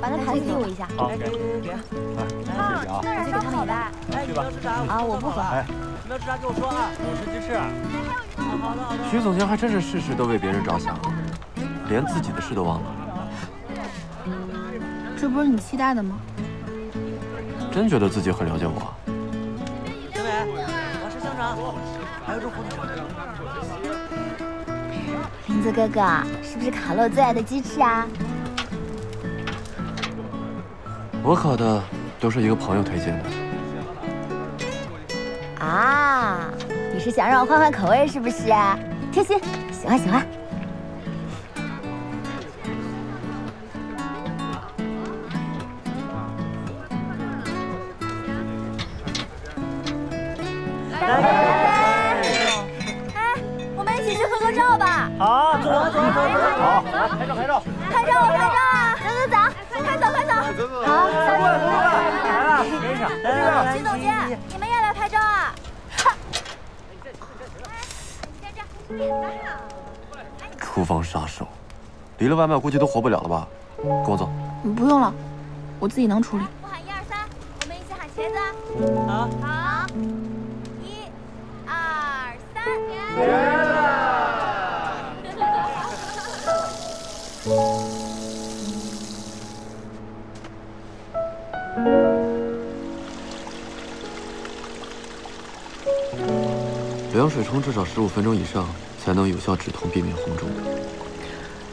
把那牌子给我一下。好，给给给，来，谢谢啊。这给他们的。哎，你们要吃啥？啊，我不喝。你们要吃啥给我说啊。我吃鸡翅。好的好的。徐总监还真是事事都为别人着想，连自己的事都忘了。这不是你期待的吗？真觉得自己很了解我？小美，我吃香肠，还有这火腿。林子哥哥，是不是卡洛最爱的鸡翅啊？我考的都是一个朋友推荐的。啊，你是想让我换换口味是不是？贴心，喜欢喜欢。来来来！哎，我们一起去合个照吧。好，徐总监，你们也来拍照啊？厨房杀手，离了外卖估计都活不了了吧？跟我走。不用了，我自己能处理。不喊一二三，我们一起喊茄子。好。好，一、二、三。凉水冲至少十五分钟以上，才能有效止痛，避免红肿。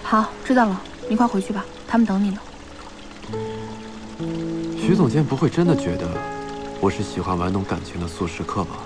好，知道了，你快回去吧，他们等你呢。徐总监不会真的觉得我是喜欢玩弄感情的素食客吧？